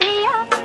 Yeah.